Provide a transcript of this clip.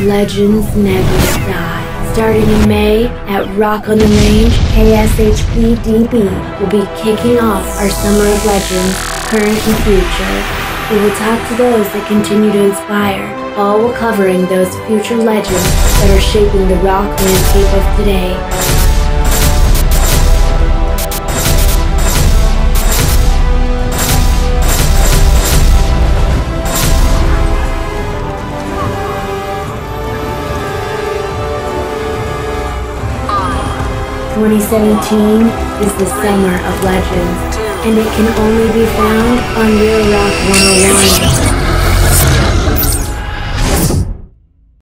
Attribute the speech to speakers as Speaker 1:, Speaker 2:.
Speaker 1: Legends never die. Starting in May at Rock on the Range, KSHP-DB will be kicking off our Summer of Legends, current and future. We will talk to those that continue to inspire, all while covering those future legends that are shaping the rock landscape of today. 2017 is the summer of legends, and it can only be found